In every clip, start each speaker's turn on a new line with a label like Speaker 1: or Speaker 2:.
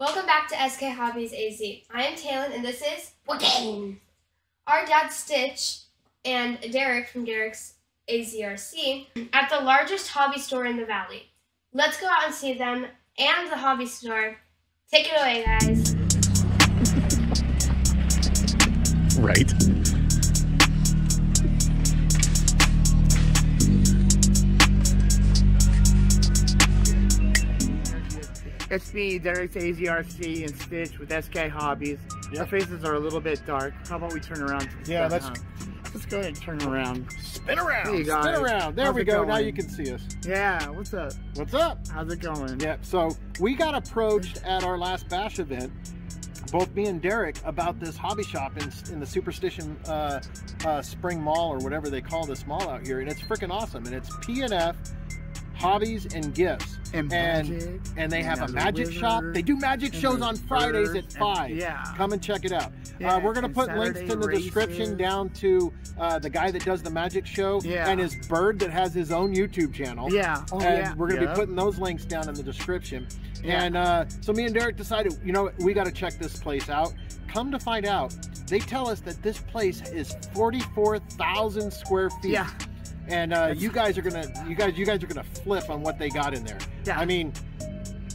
Speaker 1: Welcome back to SK Hobbies AZ. I am Talon and this is Wiggin. Our dad Stitch and Derrick from Derrick's AZRC at the largest hobby store in the valley. Let's go out and see them and the hobby store. Take it away, guys.
Speaker 2: Right.
Speaker 3: It's me, Derrick AZRC and Stitch with SK Hobbies. Our faces are a little bit dark. How about we turn around?
Speaker 2: Yeah, let's-
Speaker 3: huh? let's go ahead and turn around.
Speaker 2: Spin around.
Speaker 3: Hey,
Speaker 2: spin around. There
Speaker 3: How's
Speaker 2: we go. Now you can see us.
Speaker 3: Yeah, what's up?
Speaker 2: What's up?
Speaker 3: How's it going?
Speaker 2: Yeah. So we got approached at our last bash event, both me and Derrick, about this hobby shop in, in the Superstition uh, uh, Spring Mall or whatever they call this mall out here, and it's freaking awesome. And it's P and F hobbies and gifts.
Speaker 3: And
Speaker 2: and,
Speaker 3: magic,
Speaker 2: and they
Speaker 3: and
Speaker 2: have a
Speaker 3: there's a
Speaker 2: magic shop. They do magic shows on Fridays
Speaker 3: birds,
Speaker 2: at
Speaker 3: and-
Speaker 2: five.
Speaker 3: yeah.
Speaker 2: Come and check it out.
Speaker 3: Yeah,
Speaker 2: uh, we're gonna
Speaker 3: and
Speaker 2: put links in the description down to uh, the guy that does the magic show
Speaker 3: Yeah.
Speaker 2: and his bird that has his own YouTube channel.
Speaker 3: Yeah. Oh,
Speaker 2: and
Speaker 3: yeah.
Speaker 2: we're gonna
Speaker 3: Yeah.
Speaker 2: be putting those links down in the description.
Speaker 3: Yeah.
Speaker 2: And uh, so me and Derrick decided, you know, we got to check this place out. Come to find out, they tell us that this place is 44,000 square feet.
Speaker 3: Yeah.
Speaker 2: And uh, you guys are gonna, you guys, you guys are gonna flip on what they got in there.
Speaker 3: Yeah.
Speaker 2: I mean,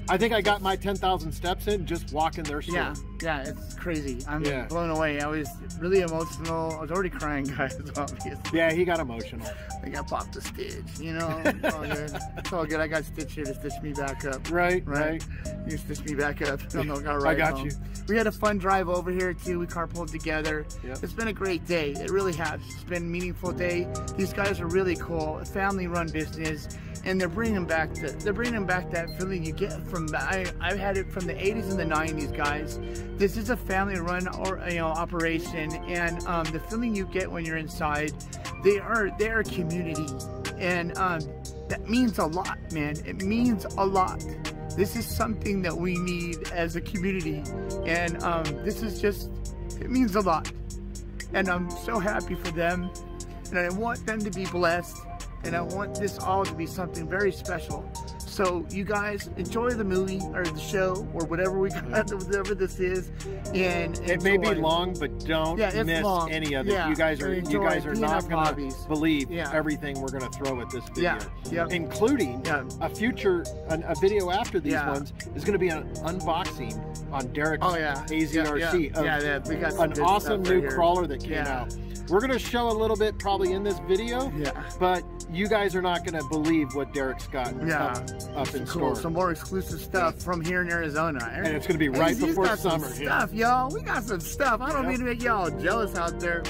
Speaker 2: I think I got my 10,000 steps in just walking their store.
Speaker 3: Yeah, yeah, it's crazy. I'm
Speaker 2: Yeah.
Speaker 3: blown away. I was really emotional. I was already crying, guys, obviously.
Speaker 2: Yeah, he got emotional.
Speaker 3: I got popped a stitch, you know? It's all good. It's all good. I got Stitch here to stitch me back up.
Speaker 2: Right,
Speaker 3: Right.
Speaker 2: right.
Speaker 3: You stitch me back up. I know,
Speaker 2: I got
Speaker 3: home.
Speaker 2: you.
Speaker 3: We had a fun drive over here too. We carpooled together.
Speaker 2: Yep.
Speaker 3: It's been a great day. It really has. It's been a meaningful day. These guys are really cool. A family-run business, and they're bringing back the, they're bringing back that feeling you get from I I've had it from the 80s and the 90s, guys. This is a family-run or you know operation, and um, the feeling you get when you're inside, they are they are a community, and um, that means a lot, man. It means a lot. This is something that we need as a community, and um, this is just it means a lot. And I'm so happy for them, and I want them to be blessed, and I want this all to be something very special. So you guys enjoy the movie or the show or whatever we got, whatever this is, and
Speaker 2: It may be long, but don't
Speaker 3: Yeah,
Speaker 2: miss
Speaker 3: long.
Speaker 2: any of it.
Speaker 3: Yeah,
Speaker 2: You guys are you guys are not gonna
Speaker 3: hobbies.
Speaker 2: believe
Speaker 3: Yeah.
Speaker 2: everything we're gonna throw at this video,
Speaker 3: Yeah, yeah.
Speaker 2: including a future an, a video after these ones is gonna be an unboxing on Derrick's
Speaker 3: Oh yeah,
Speaker 2: AZRC
Speaker 3: Yeah,
Speaker 2: of
Speaker 3: yeah, yeah, we got
Speaker 2: an awesome new
Speaker 3: here.
Speaker 2: crawler that came out. We're gonna show a little bit probably in this video,
Speaker 3: Yeah.
Speaker 2: but you guys are not gonna believe what Derrick's got
Speaker 3: Yeah.
Speaker 2: up, up in
Speaker 3: Cool.
Speaker 2: store.
Speaker 3: Some more exclusive stuff from here in Arizona.
Speaker 2: And it's gonna be right before
Speaker 3: got some
Speaker 2: summer, yeah.
Speaker 3: Stuff, y'all. We got some stuff. I don't mean to make y'all jealous out there.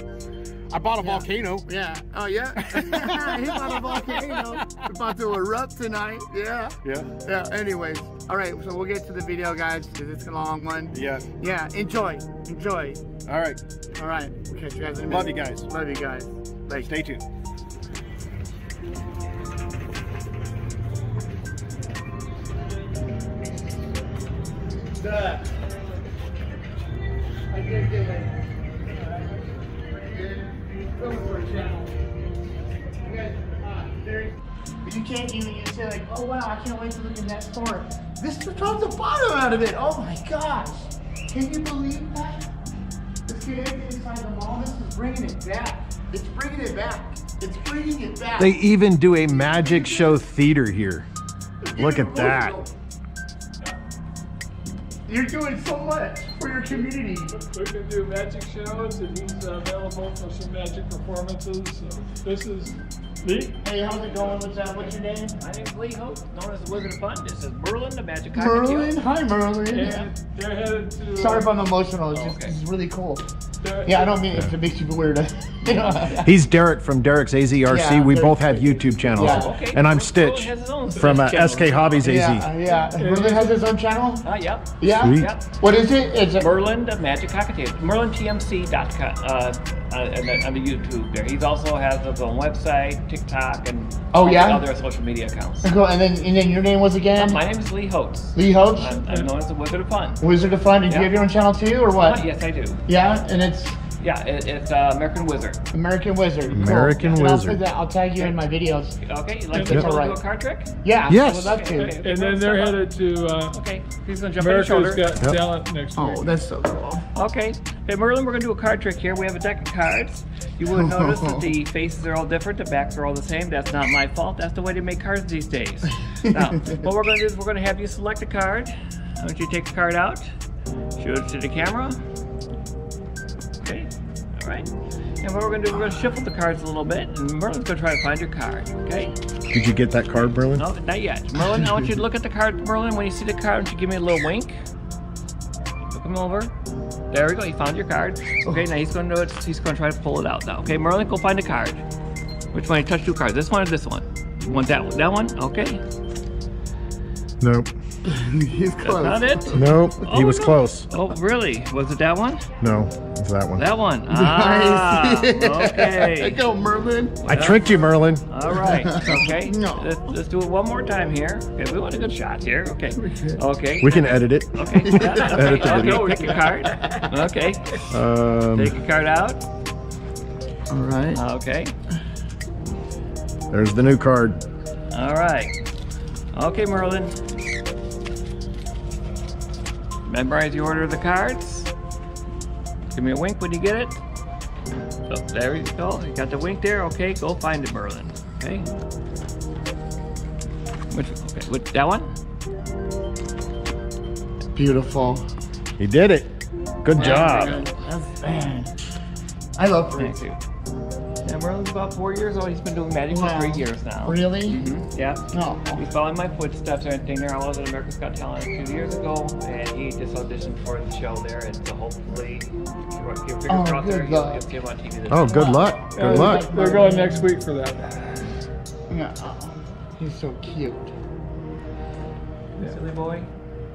Speaker 2: I bought a
Speaker 3: Yeah.
Speaker 2: volcano.
Speaker 3: Yeah. Oh yeah. he bought a volcano. We're about to erupt tonight. Yeah.
Speaker 2: Yeah,
Speaker 3: Yeah. Anyways. All right. So we'll get to the video, guys, because it's a long one.
Speaker 2: yeah.
Speaker 3: Yeah. Enjoy. Enjoy.
Speaker 2: All right,
Speaker 3: All right. We'll catch you guys in a minute.
Speaker 2: love you guys.
Speaker 3: Love you guys. Bye.
Speaker 2: Stay tuned.
Speaker 3: I did get it. But you can't even you say like, oh wow, I can't wait to look in that store. This took the bottom out of it. Oh my gosh. Can you believe that? This kid inside the mall, this is bringing it back. It's bringing it back. It's bringing it back.
Speaker 4: They even do a magic show theater here. Look at that.
Speaker 3: You're doing so much for your community.
Speaker 5: We can do magic shows, and he's available for some magic performances. So this is neat.
Speaker 3: Hey, how's it going? What's up? What's your name?
Speaker 6: My name's Lee Hope, known as the Wizard of Fun. This is Merlin, the Magic
Speaker 3: Merlin. Hi, Merlin.
Speaker 5: And they're headed to.
Speaker 3: Sorry if I'm emotional. It's just
Speaker 6: Okay.
Speaker 3: it's really cool.
Speaker 5: they're-
Speaker 3: Yeah, I don't mean it to make you weird.
Speaker 4: He's Derrick from Derrick's AZRC.
Speaker 3: Yeah,
Speaker 4: we
Speaker 3: Derrick-
Speaker 4: both have YouTube channels.
Speaker 3: Yeah.
Speaker 6: Okay.
Speaker 4: And I'm Stitch
Speaker 6: has his own
Speaker 4: from uh. SK Hobbies AZ.
Speaker 3: yeah, yeah. Merlin has his own channel.
Speaker 6: Uh, yep.
Speaker 3: Yeah.
Speaker 4: Sweet.
Speaker 6: Yep.
Speaker 3: What is it? It's a,
Speaker 6: Merlin, the Magic Cockatiel. MerlinTMC.com uh, uh, on, the, on the YouTube there. he's also has his own website, TikTok, and
Speaker 3: Oh,
Speaker 6: all the
Speaker 3: yeah?
Speaker 6: other social media accounts.
Speaker 3: Cool. And then and then your name was
Speaker 6: Uh,
Speaker 3: again
Speaker 6: my name is Lee Holtz.
Speaker 3: Lee Hope.
Speaker 6: I'm, I'm known as the Wizard of Fun.
Speaker 3: Wizard of Fun. Did you have your own channel too, or what?
Speaker 6: Uh, yes, I do.
Speaker 3: Yeah, and it's
Speaker 6: Yeah, it, it's uh, American Wizard.
Speaker 3: American Wizard. Cool.
Speaker 2: American
Speaker 3: And I'll
Speaker 2: Wizard.
Speaker 3: that- I'll tag you in my videos.
Speaker 6: Okay, you like
Speaker 5: That's
Speaker 6: to
Speaker 3: all
Speaker 6: do
Speaker 3: right.
Speaker 6: a card trick?
Speaker 3: Yeah.
Speaker 2: Yes.
Speaker 3: I would love to.
Speaker 6: Okay.
Speaker 5: And then they're headed to uh,
Speaker 6: Okay, he's gonna jump on your
Speaker 5: America's
Speaker 6: shoulder.
Speaker 5: Got
Speaker 2: Yep.
Speaker 5: Talent next
Speaker 3: Oh, that's so cool.
Speaker 6: Okay. Hey, Merlin, we're going to do a card trick here. We have a deck of cards. You would notice that the faces are all different, the backs are all the same. That's not my fault. That's the way they make cards these days. now, what we're going to do is we're going to have you select a card. I want you to take the card out, show it to the camera. Okay. All right. And what we're going to do, is we're going to shuffle the cards a little bit, and Merlin's going to try to find your card. Okay?
Speaker 2: Did you get that card, Merlin?
Speaker 6: No, not yet. Merlin, I want you to look at the card, Merlin. When you see the card, want you give me a little wink. Him over. There we go. He found your card. Okay, now he's it he's to try to pull it out now. Okay, Merlin, go find a card. Which one? You touch two cards. This one or this one? You want that one? That one? Okay.
Speaker 2: Nope.
Speaker 3: He's
Speaker 6: That's
Speaker 3: close.
Speaker 6: not it.
Speaker 2: Nope. He
Speaker 6: Oh,
Speaker 2: was
Speaker 6: no.
Speaker 2: close.
Speaker 6: Oh, really? Was it that one?
Speaker 2: No, it's that one.
Speaker 6: That one. Ah. Okay.
Speaker 3: Go, Merlin.
Speaker 2: I tricked you, Merlin.
Speaker 6: All right. Okay.
Speaker 3: No.
Speaker 6: Let's, let's do it one more time here. Okay, we want a good shot here. Okay. Okay.
Speaker 2: We can edit it.
Speaker 6: Okay.
Speaker 2: Edit the
Speaker 6: okay.
Speaker 2: video.
Speaker 6: okay. Pick a card. Okay.
Speaker 2: Um,
Speaker 6: Take a card out.
Speaker 3: All right.
Speaker 6: Okay.
Speaker 2: there's the new card.
Speaker 6: All right. Okay, Merlin. Memorize the order of the cards. Give me a wink when you get it. Oh, there you go. You got the wink there. Okay, go find it, Merlin. Okay. Which, okay, which, that one?
Speaker 3: Beautiful.
Speaker 2: He did it. Good job.
Speaker 3: That's, man. I love
Speaker 6: Thank
Speaker 3: fruit.
Speaker 6: you. Yeah, Merlin's about four years old. He's been doing magic
Speaker 3: Wow.
Speaker 6: for three years now.
Speaker 3: Really?
Speaker 6: Mhm, Yeah.
Speaker 3: No.
Speaker 6: He's following my footsteps and everything there. I was at America's Got Talent a few years ago, and he just auditioned for the show there, and so hopefully, your fingers
Speaker 3: Oh,
Speaker 6: crossed there,
Speaker 3: good
Speaker 6: you'll,
Speaker 3: luck.
Speaker 6: you'll see him on TV this
Speaker 2: Oh,
Speaker 6: time.
Speaker 2: good luck. Good luck.
Speaker 5: They're going next week for that.
Speaker 3: Yeah. Oh, he's so cute.
Speaker 6: Silly boy.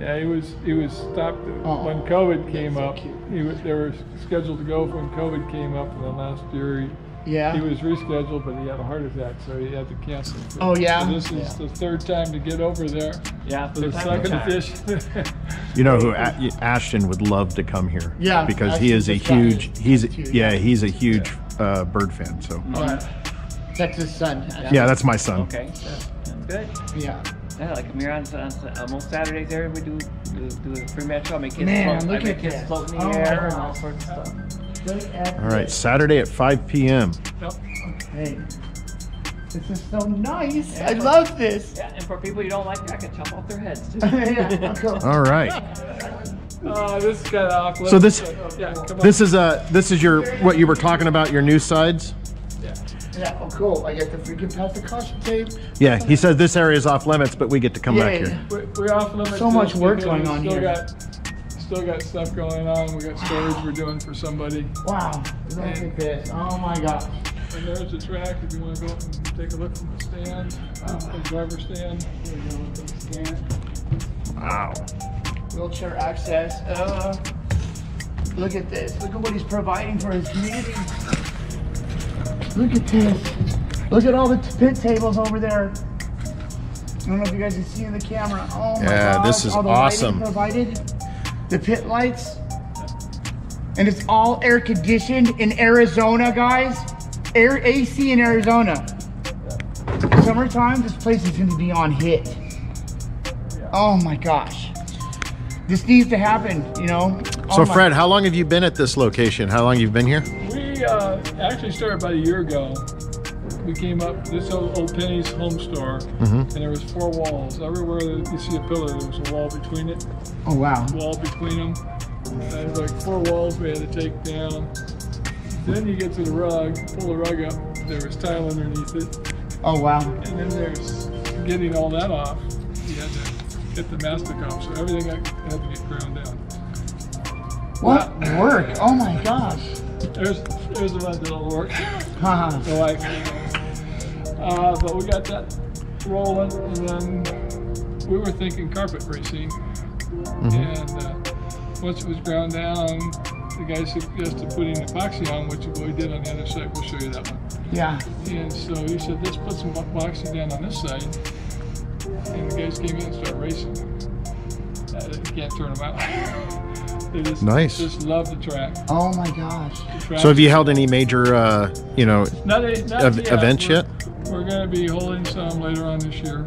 Speaker 5: Yeah, he was he was stopped
Speaker 3: Oh,
Speaker 5: when COVID came
Speaker 3: so
Speaker 5: up.
Speaker 3: cute.
Speaker 5: He was they were scheduled to go when COVID came up and then last year. He,
Speaker 3: Yeah.
Speaker 5: he was rescheduled, but he had a heart attack, so he had to cancel. So-
Speaker 3: Oh, yeah?
Speaker 5: so this is the third time to get over there
Speaker 6: Yeah,
Speaker 5: for the second
Speaker 6: charm.
Speaker 5: edition.
Speaker 2: You know who A- Ashton would love to come here.
Speaker 3: Yeah,
Speaker 2: Because he is a
Speaker 3: Ashton's a
Speaker 2: huge. He's a,
Speaker 3: Huge.
Speaker 2: yeah. He's a huge uh, bird fan. So
Speaker 3: That's his son.
Speaker 2: yeah, that's my son.
Speaker 6: Okay, so, good.
Speaker 3: Yeah.
Speaker 6: Yeah, like I'm here on, on, on most Saturdays there, we do do, do a free match. I make kids
Speaker 3: Man,
Speaker 6: float,
Speaker 3: look
Speaker 6: I make
Speaker 3: at
Speaker 6: kids
Speaker 3: this.
Speaker 6: float in the
Speaker 3: Oh,
Speaker 6: air and all sorts of stuff.
Speaker 3: Look at
Speaker 2: All right, Saturday at 5 p.m.
Speaker 3: Okay. This is so nice. I love this.
Speaker 6: Yeah, and for people you don't like, I can chop off their heads too.
Speaker 3: yeah. Cool.
Speaker 2: All right.
Speaker 5: uh, this is kind of awkward.
Speaker 2: So this
Speaker 5: yeah, come on.
Speaker 2: this is uh this is your what you were talking about your new sides.
Speaker 3: Yeah. Yeah. Oh, cool. I get to freaking pass the caution tape.
Speaker 2: Yeah, he says this area is off limits, but we get to come back
Speaker 3: Yay.
Speaker 2: here.
Speaker 5: we, we off limits.
Speaker 3: So much work going on here.
Speaker 5: Got, still got stuff going on. We got storage we're doing for somebody.
Speaker 3: Wow. Look at this. Oh my gosh.
Speaker 5: And there's the track if you want to go up and take a look from the stand, uh, the driver stand.
Speaker 2: Wow.
Speaker 3: Wheelchair access. Uh, look at this. Look at what he's providing for his community. Look at this. Look at all the pit tables over there. I don't know if you guys can see in the camera. Oh my
Speaker 2: Yeah,
Speaker 3: gosh,
Speaker 2: this is
Speaker 3: all the
Speaker 2: awesome.
Speaker 3: provided. The pit lights. And it's all air conditioned in Arizona, guys. Air AC in Arizona. Summertime, this place is going to be on hit. Oh my gosh. This needs to happen, you know? Oh
Speaker 2: So
Speaker 3: my-
Speaker 2: Fred, how long have you been at this location? How long you've been here?
Speaker 5: We uh, actually started about a year ago. We came up this old, old Penney's home store, mm-hmm. and there was four walls. Everywhere that you see a pillar, there was a wall between it.
Speaker 3: Oh wow.
Speaker 5: Wall between them. And like four walls we had to take down. Then you get to the rug, pull the rug up. There was tile underneath it,
Speaker 3: Oh wow.
Speaker 5: and then there's getting all that off. You had to get the mastic off, so everything had had to get ground down.
Speaker 3: What work? Oh my gosh.
Speaker 5: There's there's a one that'll work.
Speaker 3: Haha.
Speaker 5: So like, uh, but we got that rolling, and then we were thinking carpet racing, and uh, once it was ground down, the guy suggested putting epoxy on, which we did on the other side. We'll show you that one.
Speaker 3: yeah.
Speaker 5: And so he said, let's put some epoxy down on this side, and the guys came in and started racing. Uh, you can't turn them out. they just,
Speaker 2: Nice.
Speaker 5: just love the track.
Speaker 3: Oh my gosh.
Speaker 2: So have you held any major, uh, you know,
Speaker 5: not, a- not
Speaker 2: ev-
Speaker 5: yet.
Speaker 2: events
Speaker 5: We're-
Speaker 2: yet?
Speaker 5: We're going to be holding some later on this year.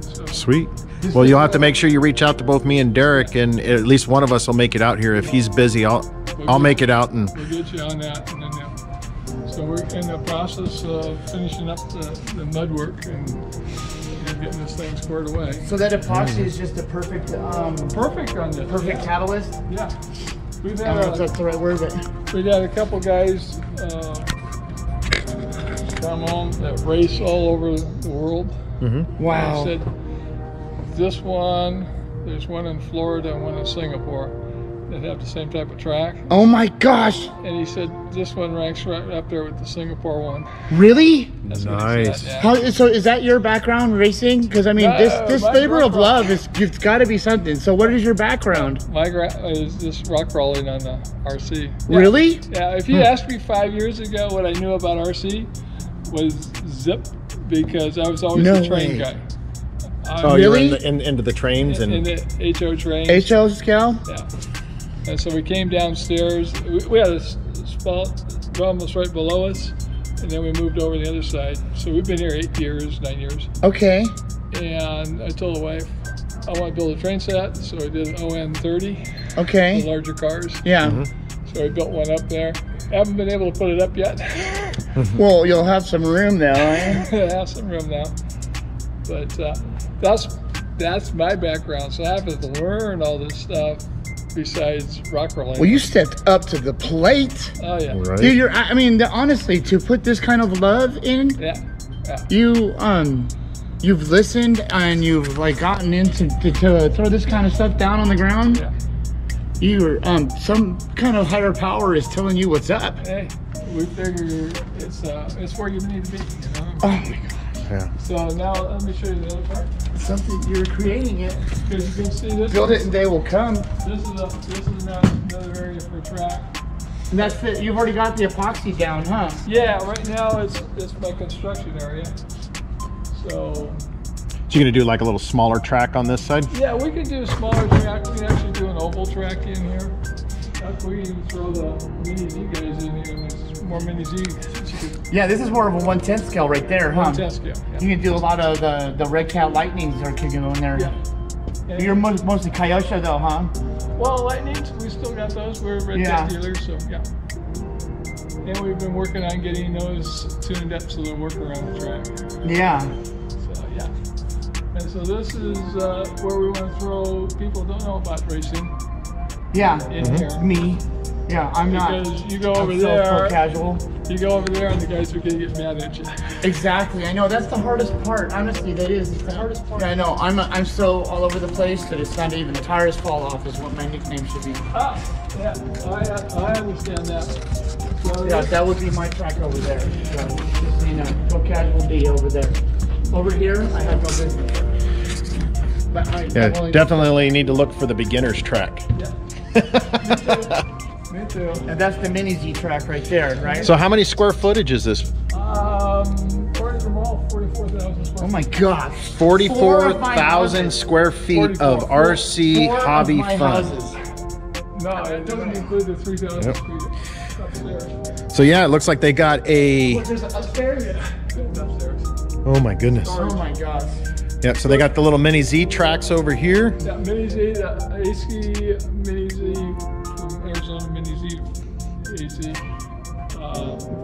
Speaker 5: So,
Speaker 2: Sweet. Well, you'll have to make sure you reach out to both me and Derrick, and at least one of us will make it out here. If he's busy, I'll I'll make it out and
Speaker 5: we'll get you on that. And then, uh, so we're in the process of finishing up the, the mud work and, and getting this thing squared away.
Speaker 3: So that epoxy is just a perfect, um,
Speaker 5: Perfect on this.
Speaker 3: perfect
Speaker 5: yeah.
Speaker 3: catalyst.
Speaker 5: Yeah. We've
Speaker 3: I don't know
Speaker 5: had
Speaker 3: if
Speaker 5: a,
Speaker 3: that's the right word, but
Speaker 5: we had a couple guys uh, come home that race all over the world.
Speaker 3: wow.
Speaker 5: He said, this one, there's one in Florida and one in Singapore that have the same type of track.
Speaker 3: Oh my gosh.
Speaker 5: And he said, this one ranks right up there with the Singapore one.
Speaker 3: Really?
Speaker 5: That's
Speaker 2: Nice.
Speaker 5: said, yeah.
Speaker 3: How, so is that your background racing? Because I mean,
Speaker 5: No,
Speaker 3: this uh,
Speaker 5: this
Speaker 3: labor of love is it's got to be something. So what is your background?
Speaker 5: My gra- is just rock crawling on the RC. Yeah.
Speaker 3: Really?
Speaker 5: Yeah, if you hmm. asked me five years ago what I knew about RC was zip because I was always
Speaker 3: No
Speaker 5: the train
Speaker 3: way.
Speaker 5: guy.
Speaker 2: oh,
Speaker 5: I'm
Speaker 2: you're in the, in, into the trains
Speaker 5: in
Speaker 2: and
Speaker 5: the HO train.
Speaker 3: HO scale?
Speaker 5: Yeah. And so we came downstairs. We, we had a spot almost right below us, and then we moved over the other side. So we've been here eight years, nine years.
Speaker 3: Okay.
Speaker 5: And I told the wife, I want to build a train set. So I did an ON 30, the
Speaker 3: Okay.
Speaker 5: larger cars.
Speaker 3: Yeah.
Speaker 5: So I built one up there. Haven't been able to put it up yet.
Speaker 3: Well, you'll have some room now, Eh?
Speaker 5: I have some room now. But uh, that's that's my background. So I have to learn all this stuff besides rock rolling.
Speaker 3: Well, you stepped up to the plate.
Speaker 5: oh yeah,
Speaker 2: right.
Speaker 3: Dude, you're, I I mean, honestly, to put this kind of love in,
Speaker 5: yeah, yeah.
Speaker 3: you, um, you've listened and you've like gotten into to, to throw this kind of stuff down on the ground.
Speaker 5: Yeah.
Speaker 3: You're, um, some kind of higher power is telling you what's up.
Speaker 5: Hey, we figure it's uh, it's where you need to be. You know.
Speaker 3: Oh my God.
Speaker 2: Yeah.
Speaker 5: So now let me show you the other part.
Speaker 3: Something, you're creating it.
Speaker 5: Because you can see this.
Speaker 3: Build it and they will come.
Speaker 5: This is a this is another, another area for track.
Speaker 3: And that's it. You've already got the epoxy down, huh?
Speaker 5: Yeah, right now it's it's my construction area. So
Speaker 2: So you're gonna do like a little smaller track on this side?
Speaker 5: yeah, we could do a smaller track. We can actually do an oval track in here. That's we can throw the mini Z guys in here, there's more mini Z. that you could
Speaker 3: Yeah, this is more of a 110 scale right there, huh?
Speaker 5: test scale. Yeah.
Speaker 3: You can do a lot of the, the Redcat Lightnings are kicking on there.
Speaker 5: Yeah. And-
Speaker 3: You're mo- mostly Kyosho though, huh?
Speaker 5: Well, lightnings, we still got those. We're red
Speaker 3: Yeah.
Speaker 5: tech dealers, so yeah. And we've been working on getting those tuned up so they'll work around the track.
Speaker 3: Yeah.
Speaker 5: So yeah. And so this is uh, where we want to throw people who don't know about racing
Speaker 3: Yeah.
Speaker 5: in here.
Speaker 3: Me. Yeah, I'm not.
Speaker 5: Because you go
Speaker 3: I'm
Speaker 5: over
Speaker 3: so, so
Speaker 5: there,
Speaker 3: casual.
Speaker 5: You go over there, and the guys are gonna get mad at you.
Speaker 3: Exactly. I know that's the hardest part. Honestly, that is. It's the hardest part. Yeah, I know. I'm I'm so all over the place that it's not even the tires fall off is what my nickname should be.
Speaker 5: Ah, yeah, I, I understand that. So
Speaker 3: Yeah, that would be my track over there. So, just so you know, go casual D over there. Over here, I have no business. But I
Speaker 2: Yeah,
Speaker 3: definitely-
Speaker 2: definitely need to look for the beginner's track.
Speaker 5: me too.
Speaker 3: And that's the mini Z track right there, right?
Speaker 2: So how many square footage is this?
Speaker 5: Um, according to them all, 44,000 square
Speaker 3: oh my gosh.
Speaker 2: Forty-four
Speaker 3: of my
Speaker 2: thousand
Speaker 3: houses.
Speaker 2: square feet of RC
Speaker 3: Four
Speaker 2: hobby
Speaker 3: my
Speaker 2: fun.
Speaker 3: houses.
Speaker 5: No, it doesn't include the 3,000
Speaker 2: Yep.
Speaker 5: feet upstairs.
Speaker 2: So yeah, it looks like they got a.
Speaker 3: There's upstairs.
Speaker 5: It's upstairs.
Speaker 2: Oh my goodness.
Speaker 3: Oh my gosh.
Speaker 2: Yep, so they got the little mini Z tracks over here.
Speaker 5: That Mini Z, that AC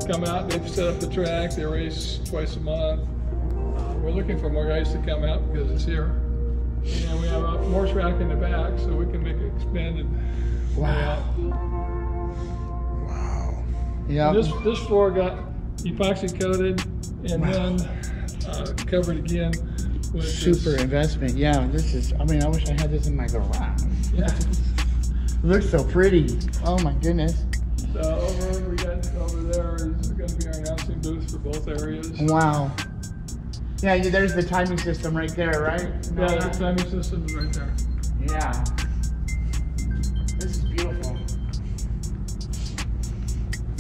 Speaker 5: come out. They've set up the track. They race twice a month. Uh, we're looking for more guys to come out because it's here. And we have a more track in the back, so we can make it expanded.
Speaker 3: Wow. Wow. Yeah.
Speaker 5: This this floor got epoxy coated and then uh, covered again with this-
Speaker 3: Super investment. Yeah, this is. I mean, I wish I had this in my garage.
Speaker 5: Yeah.
Speaker 3: Looks so pretty. Oh my goodness.
Speaker 5: So over we got over there our for both areas.
Speaker 3: Wow. Yeah, yeah, there's the timing system right there, right?
Speaker 5: Yeah, the timing system is right there.
Speaker 3: Yeah. This is beautiful.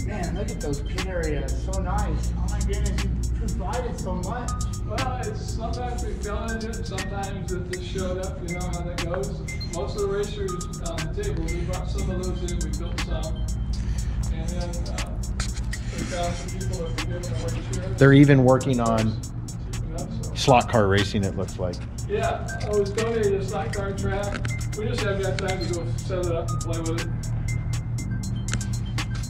Speaker 3: Man, look at those pit areas. So nice. Oh my goodness, you provided so much.
Speaker 5: Well, it's sometimes we fell in it, sometimes it just showed up, you know how that goes. Most of the racers on the table, we brought some of those in, we built some. And then, uh,
Speaker 2: They're even working on
Speaker 5: keeping up, so.
Speaker 2: slot car racing. It looks like.
Speaker 5: Yeah, I was donated a slot car track. We just haven't got time to go set it up and play with it.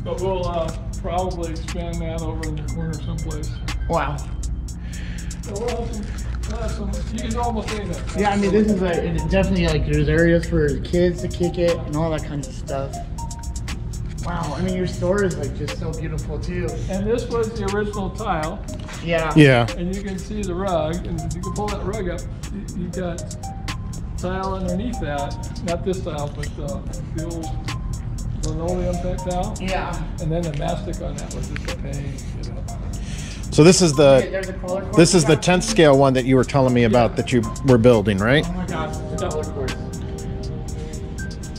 Speaker 5: But we'll, uh, probably expand that over in the corner someplace.
Speaker 3: Wow.
Speaker 5: So we'll have some, we'll some, you can almost say that.
Speaker 3: Yeah, I mean, this is like definitely like there's areas for kids to kick it and all that kind of stuff. Wow, I mean, your store is like just so beautiful too.
Speaker 5: And this was the original tile,
Speaker 3: Yeah.
Speaker 2: Yeah.
Speaker 5: and you can see the rug, and if you can pull that rug up, you, you got tile underneath that. Not this tile, but uh, the old linoleum type tile.
Speaker 3: Yeah.
Speaker 5: And then the mastic on that was just a pain, you know.
Speaker 2: So this is the
Speaker 3: There's a color course.
Speaker 2: this is the 10th scale one that you were telling me about that you were building, right?
Speaker 3: Oh my gosh,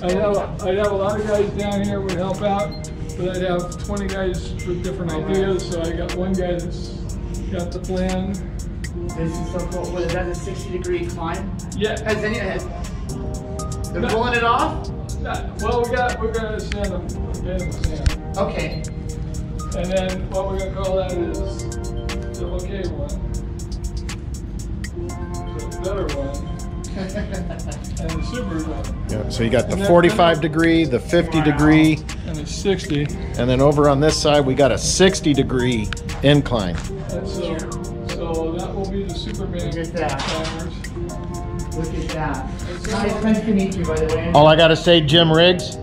Speaker 5: I know, I'd have a lot of guys down here would help out, but I'd have twenty guys with different ideas, so I got one guy that's got the plan.
Speaker 3: This is so cool. What is that? A 60 degree climb?
Speaker 5: Yeah,
Speaker 3: Has any? Has, they're pulling it off?
Speaker 5: that- well, we got, we're gonna sand them, them.
Speaker 3: Okay.
Speaker 5: And then what we're gonna call that is the okay one. The better one, and the super one,
Speaker 2: Yeah. So you got the 45 degree, the 50 degree,
Speaker 5: and the sixty.
Speaker 2: and then over on this side we got a 60 degree incline.
Speaker 5: And so, so that will be the Superman
Speaker 3: Look at that.
Speaker 5: climbers.
Speaker 3: Look at that. Nice, nice to meet you, by the way.
Speaker 2: All I gotta say, Jim Riggs,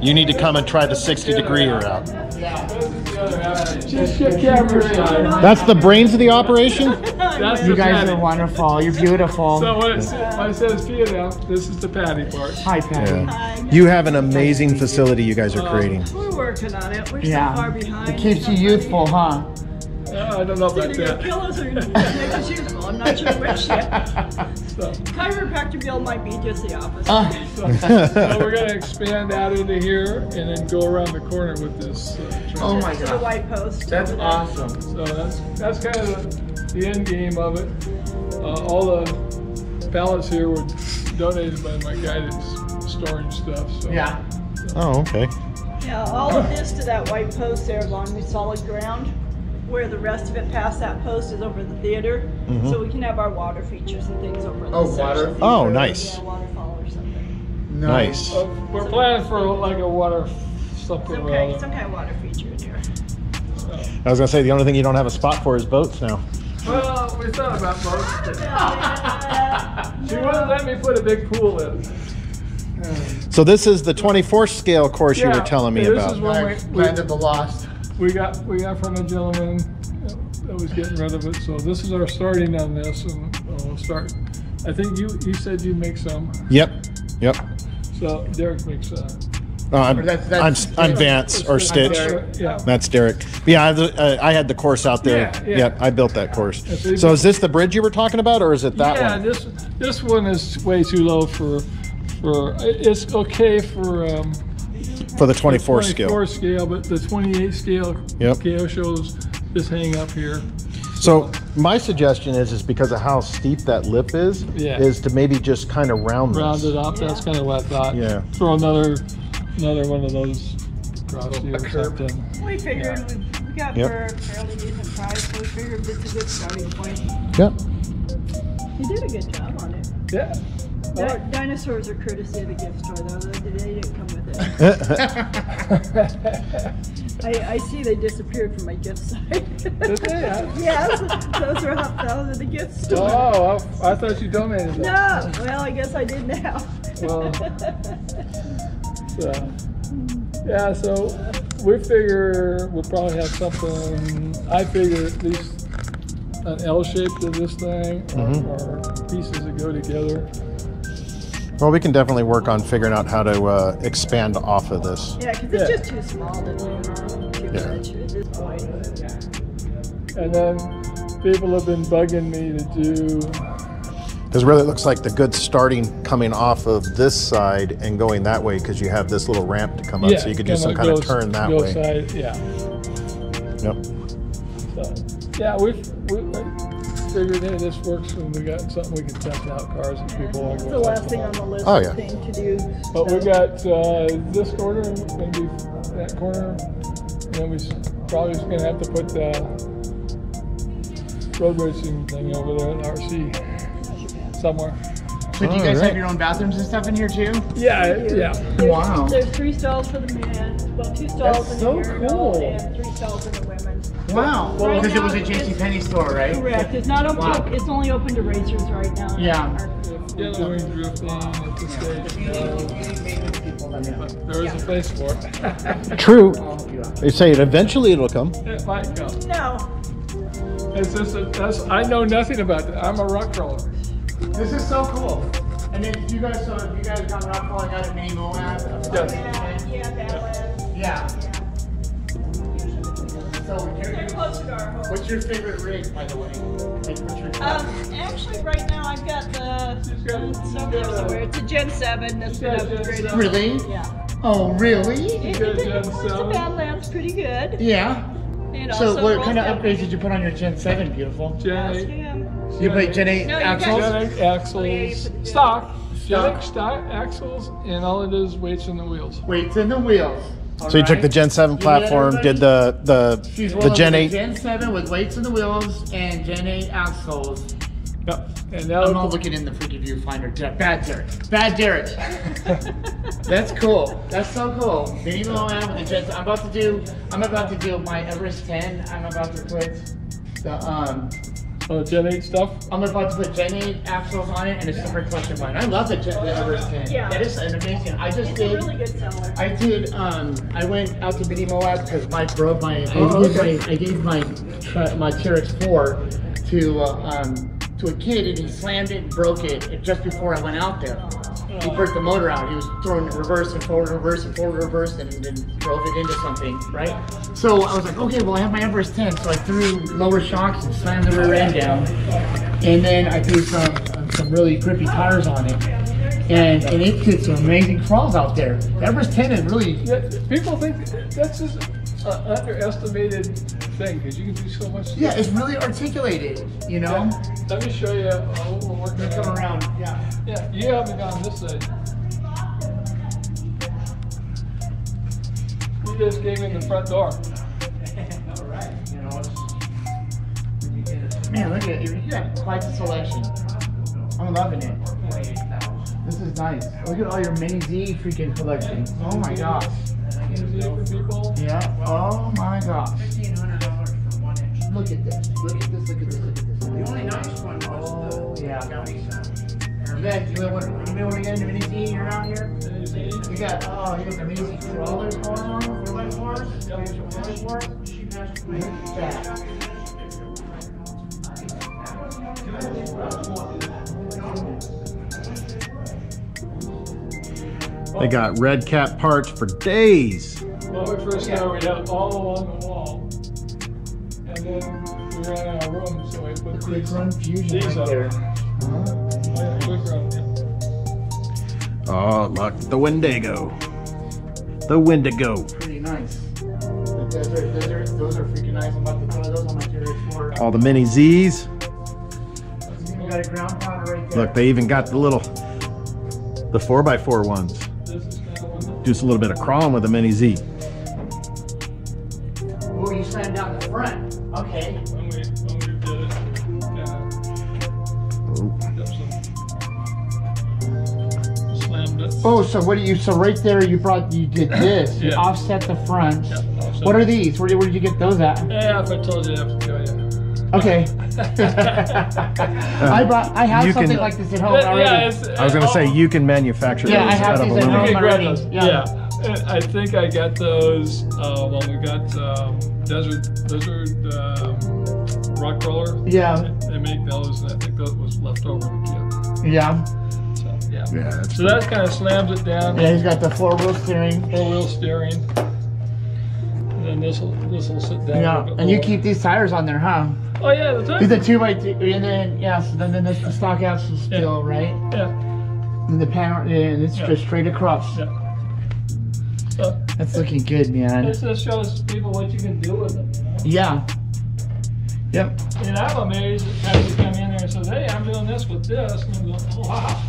Speaker 2: you need to come and try the 60 degree route.
Speaker 3: Yeah.
Speaker 5: This is the other half. Just your camera.
Speaker 2: That's the brains of the operation.
Speaker 5: That's
Speaker 3: You
Speaker 5: the
Speaker 3: guys
Speaker 5: patty.
Speaker 3: are wonderful. You're beautiful.
Speaker 5: So when it, sa- when it says P&F, this is the patty part.
Speaker 3: Hi, Patty.
Speaker 2: Yeah. You have an amazing facility you guys are creating.
Speaker 7: We're working on it. We're
Speaker 3: Yeah.
Speaker 7: so far behind.
Speaker 3: It keeps you youthful, huh?
Speaker 5: I don't know about
Speaker 7: Either gonna
Speaker 5: that.
Speaker 7: kill us or make us useful. I'm not sure which yet.
Speaker 5: So,
Speaker 7: Chiropractor bill might be just the opposite.
Speaker 3: Uh,
Speaker 5: so, so we're gonna expand out into here and then go around the corner with this. Uh,
Speaker 3: oh my
Speaker 7: to the white post.
Speaker 3: That's awesome.
Speaker 5: So that's that's kind of the, the end game of it. Uh, all the pallets here were donated by my guy that's storing stuff. So.
Speaker 3: Yeah.
Speaker 2: Oh, okay.
Speaker 7: Yeah, all of this to that white post there along the solid ground. Where the rest of it past that post is over the theater, so we can have our water features and things over in
Speaker 3: Oh,
Speaker 7: the
Speaker 3: water
Speaker 7: section.
Speaker 2: Oh, nice.
Speaker 7: Yeah, waterfall or something.
Speaker 2: Nice.
Speaker 5: Uh, we're planning for like a water something
Speaker 7: Some
Speaker 5: or
Speaker 7: kind, some kind of water feature in here.
Speaker 5: So.
Speaker 2: I was gonna say the only thing you don't have a spot for is boats now.
Speaker 5: Well, we thought about boats.
Speaker 7: Yeah.
Speaker 5: She wouldn't let me put a big pool in.
Speaker 2: So this is the 24 scale course you were telling me
Speaker 5: this
Speaker 2: about.
Speaker 5: This is what-
Speaker 3: Nice. Land of the Lost.
Speaker 5: We got we got from a gentleman that was getting rid of it. So this is our starting on this, and we'll start. I think you you said you make some.
Speaker 2: Yep. Yep.
Speaker 5: So Derrick makes. Uh,
Speaker 2: Oh, I'm,
Speaker 3: that's- that's-
Speaker 2: I'm, I'm Vance or
Speaker 5: it's-
Speaker 2: Stitch.
Speaker 5: Yeah.
Speaker 2: That's Derrick. Yeah, I, uh, I had the course out there.
Speaker 5: Yeah, yeah.
Speaker 2: Yep, I built that course.
Speaker 5: So you
Speaker 2: So
Speaker 5: built-
Speaker 2: is this the bridge you were talking about, or is it that
Speaker 5: yeah,
Speaker 2: one?
Speaker 5: this this one is way too low for for. It's okay for. Um,
Speaker 2: For the 24 scale.
Speaker 5: 24
Speaker 2: scale.
Speaker 5: scale, but the 28 scale
Speaker 2: Yep.
Speaker 5: KO shows this hang up here.
Speaker 2: So my suggestion is, is because of how steep that lip is,
Speaker 5: Yeah.
Speaker 2: is to maybe just kind of round this.
Speaker 5: Round it up. That's kind of what I thought.
Speaker 2: Yeah.
Speaker 5: Throw another another one of those across here or something.
Speaker 7: We figured we, we got
Speaker 2: Yep.
Speaker 7: for a fairly decent price, so we figured this is a good starting point.
Speaker 2: Yep.
Speaker 7: You did a good job on it.
Speaker 5: Yeah. I
Speaker 7: Di- dinosaurs are courtesy of the gift store, though. They, they didn't come with it. I, I see they disappeared from my gift site.
Speaker 5: Did they? I-
Speaker 7: yes, those are out those are the gift store.
Speaker 5: Oh, I, I thought you donated
Speaker 7: them.
Speaker 5: No,
Speaker 7: well, I guess I did now.
Speaker 5: Well. So, yeah, so we figure we'll probably have something. I figure at least an L shape to this thing,
Speaker 2: Mhm.
Speaker 5: or, or pieces that go together.
Speaker 2: Well, we can definitely work on figuring out how to uh, expand off of this.
Speaker 7: yeah, because it's
Speaker 5: Yeah.
Speaker 7: just too small to do too
Speaker 2: Yeah.
Speaker 7: much at this point.
Speaker 5: And then people have been bugging me to do.
Speaker 2: Because really, it looks like the good starting coming off of this side and going that way because you have this little ramp to come up, so you could do some kind of turn that way.
Speaker 5: Side, yeah.
Speaker 2: Yep.
Speaker 5: So, yeah, we've, we, figured, hey, this works and we got something we can test out cars and people want to
Speaker 7: The last thing on the list
Speaker 2: Oh, yeah.
Speaker 7: thing to do.
Speaker 5: But we
Speaker 7: so-
Speaker 5: got uh, this corner, maybe that corner, and then we s- probably just gonna have to put the road racing thing over there at RC somewhere.
Speaker 3: So do you guys
Speaker 2: Alright.
Speaker 3: have your own bathrooms and stuff in here too?
Speaker 5: Yeah, yeah.
Speaker 7: There's,
Speaker 3: Wow.
Speaker 7: There's three stalls for the men, well, two stalls
Speaker 3: That's
Speaker 7: in
Speaker 3: so
Speaker 7: the urinal,
Speaker 3: cool.
Speaker 7: and three stalls in the women.
Speaker 3: Wow.
Speaker 7: Right
Speaker 3: Because it was a JC Penney store, right?
Speaker 7: Correct. It's not open.
Speaker 3: Wow.
Speaker 7: It's only open to racers right now.
Speaker 3: Yeah.
Speaker 5: Yeah, drifting at the stage. there is a place for it.
Speaker 2: True. They say it eventually it'll come.
Speaker 5: it might come.
Speaker 7: No.
Speaker 5: It's just that that's, I know nothing about that. I'm a rock crawler.
Speaker 3: This is so cool. And then you guys, so you guys got rock crawling out at Mini Moab?
Speaker 5: Yes.
Speaker 7: Yeah, yeah, Badlands.
Speaker 3: Yeah. So
Speaker 7: They're
Speaker 3: you're,
Speaker 7: close to our home.
Speaker 3: what's your favorite rig, by the way? Like,
Speaker 7: Um, actually, right now I've got the
Speaker 5: got-
Speaker 7: somewhere
Speaker 5: got a-
Speaker 7: It's a Gen 7 that's been
Speaker 5: got a Gen
Speaker 7: upgraded.
Speaker 3: Really?
Speaker 7: Yeah.
Speaker 3: Oh, really?
Speaker 7: It,
Speaker 5: got a
Speaker 7: it,
Speaker 5: Gen
Speaker 7: it works
Speaker 5: 7?
Speaker 7: the Badlands pretty good.
Speaker 3: Yeah.
Speaker 7: And
Speaker 3: So what kind of upgrades did you put on your Gen 7, beautiful?
Speaker 5: Gen
Speaker 7: Ask
Speaker 5: 8.
Speaker 7: him.
Speaker 3: You put Gen 8
Speaker 7: No,
Speaker 3: axles?
Speaker 5: Gen 8 axles, stock. Gen
Speaker 3: Stock.
Speaker 5: 8 stock axles, and all it is weights in the wheels.
Speaker 3: Weights in the wheels.
Speaker 2: So you took the Gen 7 platform, did the the
Speaker 3: She's
Speaker 2: the Gen 8.
Speaker 3: Gen 7 with weights in the wheels and Gen 8 axles.
Speaker 5: Yep. And
Speaker 3: I'm not looking in the freaking viewfinder. Der- Bad Derrick. Bad Derrick. That's cool. That's so cool. Mini Moab with the Gen. I'm about to do. I'm about to do my Everest 10. I'm about to put the um.
Speaker 5: Oh, Gen 8 stuff.
Speaker 3: I'm about to put Gen 8 axles on it and a super clutch line. I love the, Gen- the Everest 10.
Speaker 7: Yeah.
Speaker 3: That is an amazing. I just
Speaker 7: It's a
Speaker 3: did.
Speaker 7: really good seller.
Speaker 3: I did. Um, I went out to Mini Moab because Mike broke my.
Speaker 5: Oh,
Speaker 3: gave
Speaker 5: okay.
Speaker 3: my I gave my uh, my T-Rex 4 to uh, um to a kid and he slammed it and broke it just before I went out there. He burnt the motor out. He was throwing it reverse and forward, reverse and forward, reverse, and then drove it into something, right? So I was like, okay, well I have my Everest 10, so I threw lower shocks and slammed the rear end down, and then I threw some some really grippy tires on it, and and it did some amazing crawls out there. The Everest 10 is really
Speaker 5: Yeah, people think that's just an underestimated thing because you can do so much.
Speaker 3: Yeah, it's really articulated, you know?
Speaker 5: Let me show you uh, what we're working
Speaker 3: Come around, yeah.
Speaker 5: Yeah, you haven't gone this side. You just came in the front door. All right. You know, it's.
Speaker 3: Man, look at it. You got quite the selection. I'm loving it. This is nice. Look at all your mini Z freaking collection. Oh my gosh.
Speaker 5: Easy for people.
Speaker 3: Yeah. Oh my gosh. Look at this. Look at this. Look at this. Look at this. The only nice one was oh, yeah. You guys, you want, you want to get into mini Z around here? You got, oh, you got the mini Z rollers going on, four by fours, four by fours. Look at that.
Speaker 2: They got red cap parts for days.
Speaker 5: When we first started, we had all along the wall. And then out of room, so we put
Speaker 3: Quick
Speaker 5: these.
Speaker 3: run fusion
Speaker 5: these
Speaker 3: right there.
Speaker 5: Yeah, quick run.
Speaker 2: Oh, look, the Wendigo. The Wendigo.
Speaker 3: Pretty nice. Those are, those are, those are freaking nice. I'm about to throw those on my T-Rex 4.
Speaker 2: All the mini Z's.
Speaker 3: You got a ground pounder right.
Speaker 2: Look, they even got the little, the 4x4 ones.
Speaker 5: This is kind of one.
Speaker 2: Do a little bit of crawling with the mini Z.
Speaker 3: Oh, you slammed down the front. Okay.
Speaker 5: When we, when we did it, yeah. Got some- Slammed it.
Speaker 3: Oh, so what do you? So right there, you brought, you did this. You
Speaker 5: Yeah.
Speaker 3: offset the front.
Speaker 5: Yeah, offset.
Speaker 3: What are these? Where, where did you get those at?
Speaker 5: Yeah, if I told you, I have to tell you.
Speaker 3: Okay. I brought. I have
Speaker 2: You can-
Speaker 3: something like this at home
Speaker 5: Yeah,
Speaker 3: already.
Speaker 5: yeah, it's,
Speaker 2: I was gonna say
Speaker 5: oh,
Speaker 2: you can manufacture
Speaker 3: Yeah, I
Speaker 2: those
Speaker 3: have
Speaker 2: out of
Speaker 3: these at
Speaker 5: You
Speaker 3: home.
Speaker 2: aluminum.
Speaker 5: can grab
Speaker 3: already,
Speaker 5: those.
Speaker 3: yeah.
Speaker 5: Yeah. I think I got those. Uh, well, we got um, Desert Lizard um, Rock Roller.
Speaker 3: Yeah.
Speaker 5: They make those, and I think that was left over to
Speaker 3: Yeah.
Speaker 5: So yeah.
Speaker 2: Yeah, that's
Speaker 5: So that kind of slams it down.
Speaker 3: Yeah, he's got the four wheel steering.
Speaker 5: Four wheel steering. And then this will this will sit down. a
Speaker 3: Yeah,
Speaker 5: bit
Speaker 3: and you keep these tires on there, huh?
Speaker 5: Oh yeah, that's
Speaker 3: These
Speaker 5: it.
Speaker 3: are two by two, and then yeah, so then, then this the stock axle still, right?
Speaker 5: Yeah.
Speaker 3: And the panel, and it's
Speaker 5: Yeah.
Speaker 3: just straight across.
Speaker 5: Yeah. So
Speaker 3: That's looking good, man.
Speaker 5: this just shows people what you can do with them. You know?
Speaker 3: Yeah. Yep.
Speaker 5: And I'm amazed that guys come in there and says, hey, I'm doing this with this. And I'm going, oh, wow.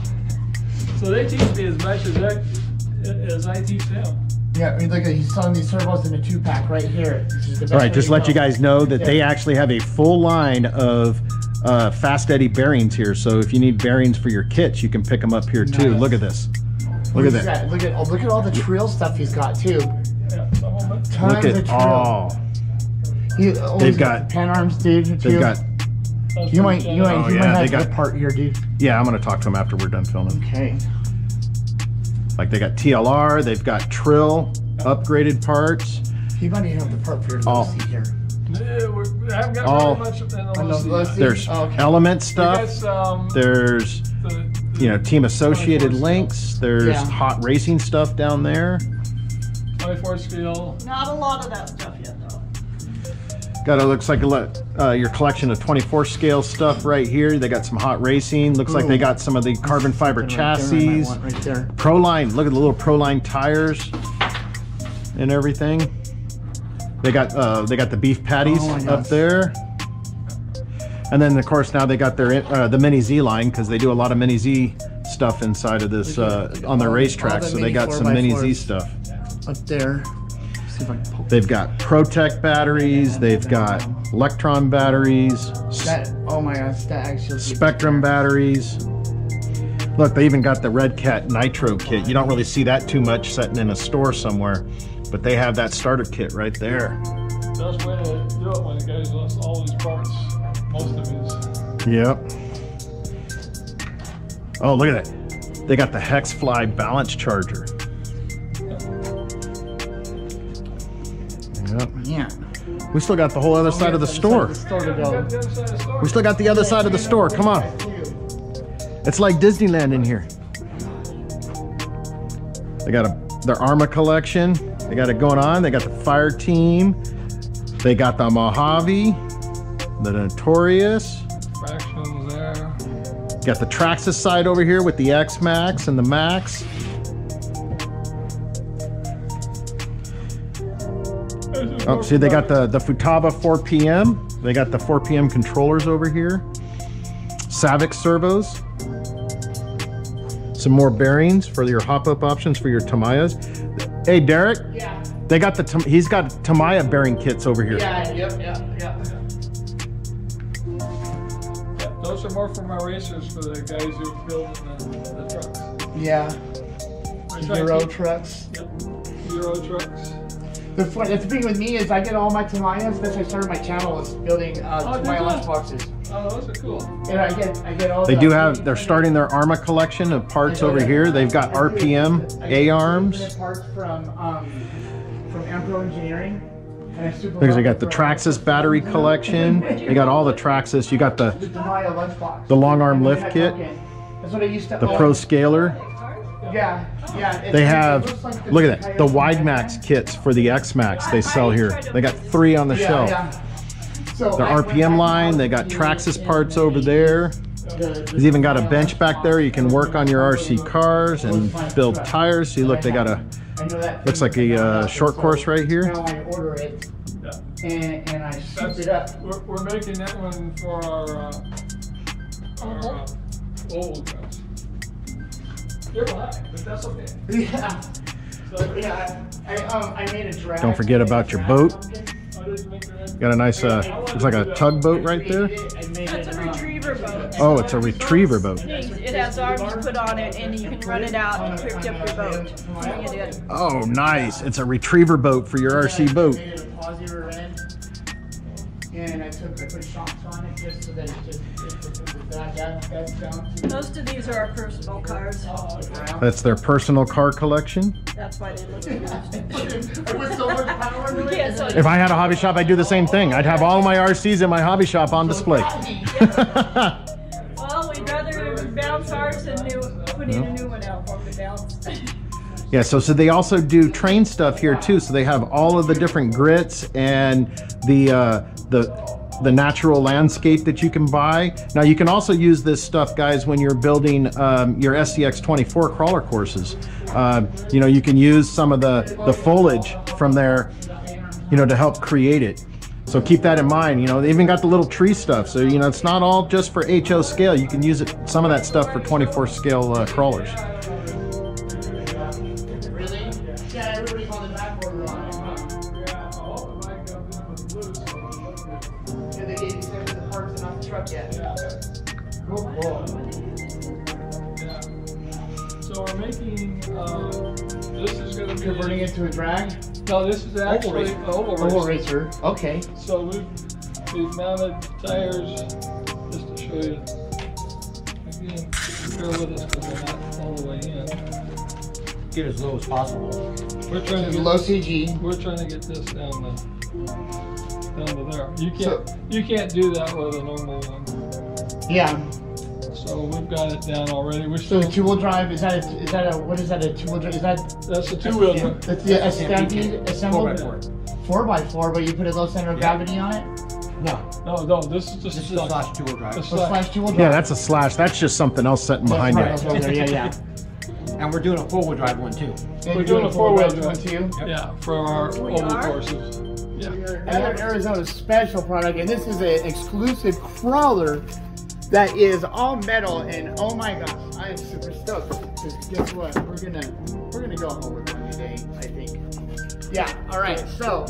Speaker 5: So they teach me as much as I, as I teach them.
Speaker 3: Yeah, I mean, look at he's selling these servos in a two pack right here. This is the best
Speaker 2: All right, just let
Speaker 3: go.
Speaker 2: you guys know that they actually have a full line of uh, fast eddy bearings here. So if you need bearings for your kits, you can pick them up here too.
Speaker 3: Nice.
Speaker 2: Look at this. Look at
Speaker 3: He's
Speaker 2: that.
Speaker 3: Look at oh, look at all the trail stuff he's got too.
Speaker 5: Yeah, some of it.
Speaker 3: Tons
Speaker 2: Look
Speaker 3: of
Speaker 2: at
Speaker 3: trill.
Speaker 2: all.
Speaker 3: He, oh,
Speaker 2: They've got-
Speaker 3: pan arms, dude.
Speaker 2: They've got.
Speaker 3: You might, you might,
Speaker 2: Oh,
Speaker 3: you
Speaker 2: yeah,
Speaker 3: might
Speaker 2: they
Speaker 3: have
Speaker 2: got-
Speaker 3: that part here, dude.
Speaker 2: Yeah, I'm gonna talk to them after we're done filming.
Speaker 3: Okay.
Speaker 2: Like they got TLR, they've got Treal, upgraded parts.
Speaker 3: He might even have the part for your
Speaker 2: Oh.
Speaker 3: little here.
Speaker 5: Yeah, we we haven't got
Speaker 2: All-
Speaker 5: very much of that.
Speaker 3: Let's see.
Speaker 2: There's
Speaker 3: Oh, okay.
Speaker 2: element
Speaker 5: We got
Speaker 2: stuff.
Speaker 5: Um,
Speaker 2: There's
Speaker 5: the,
Speaker 2: you know Team Associated
Speaker 5: 24
Speaker 2: links. There's
Speaker 3: Yeah.
Speaker 2: hot racing stuff down there.
Speaker 5: 24 scale.
Speaker 7: Not a lot of that stuff yet, though.
Speaker 2: Got a looks like a lot, uh, your collection of 24 scale stuff right here. They got some hot racing. Looks like they got some of the carbon fiber
Speaker 3: right
Speaker 2: chassis.
Speaker 3: want Right there.
Speaker 2: Proline, look at the little Proline tires and everything. They got uh, they got the beef patties
Speaker 3: Oh
Speaker 2: up there. And then of course now they got their uh, the Mini Z line because they do a lot of Mini Z stuff inside of this uh, on their racetrack.
Speaker 3: the
Speaker 2: So they got some Mini Z stuff.
Speaker 3: Up there.
Speaker 2: They've got Protec batteries. They've got Electron batteries.
Speaker 3: that. Oh my gosh, that actually.
Speaker 2: Spectrum batteries. Look, they even got the Redcat Nitro kit. You don't really see that too much sitting in a store somewhere, but they have that starter kit right there.
Speaker 5: Best way to do it when the guy's lost all his parts, most of his.
Speaker 2: Yep. Oh, look at that. They got the Hexfly balance charger. We still got the whole other side of the store.
Speaker 3: The store to
Speaker 5: We got
Speaker 3: go.
Speaker 5: the other side of the store.
Speaker 2: We still got the other side of the store. Come on. It's like Disneyland in here. They got a their Arrma collection. They got it going on. They got the Fire Team. They got the Mojave, the Notorious. Got the Traxxas side over here with the X-Maxx and the Maxx. Oh, see, they got the the Futaba 4 PM. They got the 4 PM controllers over here. Savox servos. Some more bearings for your hop-up options for your Tamiyas. Hey, Derrick.
Speaker 3: Yeah.
Speaker 2: They got the he's got Tamiya bearing kits over here.
Speaker 3: Yeah. Yep. Yeah. Yeah.
Speaker 5: Yeah, those are more for my racers, for the guys who build the, the trucks.
Speaker 3: Yeah.
Speaker 5: I
Speaker 3: Euro trucks.
Speaker 5: Yep. Euro trucks.
Speaker 3: The, fun, the thing with me is I get all my Tamiyas. That's why I started my channel is building uh,
Speaker 5: Oh,
Speaker 3: Tamiya
Speaker 5: did you?
Speaker 3: lunchboxes.
Speaker 5: Oh, those are cool.
Speaker 3: And I get I get all.
Speaker 2: They
Speaker 3: the-
Speaker 2: do have, they're starting their ARRMA collection of parts over here. They've got RPM A-arms.
Speaker 3: Parts from um, from Empro Engineering. And I
Speaker 2: Because they got the. Traxxas battery collection. They got all the Traxxas. You got the
Speaker 3: The Tamiya lunchbox.
Speaker 2: The long arm lift kit.
Speaker 3: That's what I used to.
Speaker 2: the. Pro Scaler.
Speaker 3: Yeah, yeah. it-
Speaker 2: They
Speaker 3: it
Speaker 2: have,
Speaker 3: looks like the
Speaker 2: look at that, the
Speaker 3: Coyote
Speaker 2: Wide
Speaker 3: Max.
Speaker 2: Max kits for the X-Maxx they sell here. They got three on the
Speaker 3: Yeah,
Speaker 2: shelf.
Speaker 3: yeah. So
Speaker 2: The RPM line, they got Traxxas parts over there. He's even got a bench back there. You can work on your RC cars and build tires. See, look, they got a, looks like a uh, short course right here.
Speaker 3: Now I order it
Speaker 5: Yeah.
Speaker 3: and, and I soup it up.
Speaker 5: we're, we're making that one for our, uh, our uh, old guys. They're behind, but that's okay.
Speaker 3: Yeah,
Speaker 5: So,
Speaker 3: yeah. I um I made a drag.
Speaker 2: Don't forget about your boat.
Speaker 5: I didn't make the
Speaker 2: Got a nice, uh, looks like a tugboat right there.
Speaker 7: It's a retriever boat.
Speaker 2: Oh, it's a retriever boat.
Speaker 7: It has arms put on it and you can run it out and pick up your boat. Bring it in.
Speaker 2: Oh, nice. It's a retriever boat for your RC boat.
Speaker 3: Made it a pause rear end, and I took I put shocks on it just so that it just
Speaker 7: Most of these are our personal cars.
Speaker 2: That's their personal car collection.
Speaker 7: That's why they look used.
Speaker 3: I so much power into it.
Speaker 7: Yeah, so
Speaker 2: If I had a hobby shop, I'd do the same thing. I'd have all my RCs in my hobby shop on display.
Speaker 7: Well, we'd rather bounce ours than new, putting a new one out for them to bounce.
Speaker 2: Yeah, so so they also do train stuff here too. So they have all of the different grits and the uh, the the natural landscape that you can buy. Now you can also use this stuff, guys, when you're building um, your SCX 24 crawler courses. Uh, you know, you can use some of the the foliage from there, you know, to help create it. So keep that in mind. You know, they even got the little tree stuff. So you know, it's not all just for HO scale. You can use it some of that stuff for 24 scale uh, crawlers.
Speaker 3: To a drag?
Speaker 5: No, this is actually
Speaker 3: racer.
Speaker 5: an oval
Speaker 3: Oval
Speaker 5: racer.
Speaker 3: racer. Okay.
Speaker 5: So we've, we've mounted tires, just to show you. Again, bear with us because we're not all the way in.
Speaker 8: Get as low as possible.
Speaker 5: We're trying to
Speaker 3: Low
Speaker 5: get,
Speaker 3: CG.
Speaker 5: we're trying to get this down to, down to there. You can't, you can't do that with a normal one.
Speaker 3: Yeah.
Speaker 5: So we've got it down already. We're
Speaker 3: So
Speaker 5: still,
Speaker 3: two wheel drive, is that a, is that a, what is that, a two wheel drive? Is that?
Speaker 5: that's a two-wheel drive.
Speaker 3: That's the a Stampede
Speaker 8: Four by four.
Speaker 3: Four by four, but you put a low center of gravity on it?
Speaker 8: No,
Speaker 5: No, no, this is just
Speaker 8: this is
Speaker 5: a slash.
Speaker 8: slash two-wheel
Speaker 5: A
Speaker 8: drive.
Speaker 3: Or
Speaker 5: slash.
Speaker 3: slash two wheel drive?
Speaker 2: Yeah, that's a slash. That's just something else sitting behind
Speaker 3: That's
Speaker 2: it.
Speaker 3: right, over there, Yeah, yeah.
Speaker 8: And we're doing a four-wheel drive one too.
Speaker 3: And
Speaker 5: We're
Speaker 3: you're
Speaker 5: doing a four-wheel drive.
Speaker 3: one too?
Speaker 5: Yeah, for our
Speaker 7: We
Speaker 5: oval
Speaker 7: are?
Speaker 5: courses. Yeah.
Speaker 3: Another Arizona special product, and this is an exclusive crawler that is all metal. And oh my gosh, I am super stoked. Because guess what? We're gonna we're gonna go home with one today. I think. Yeah. All right. So,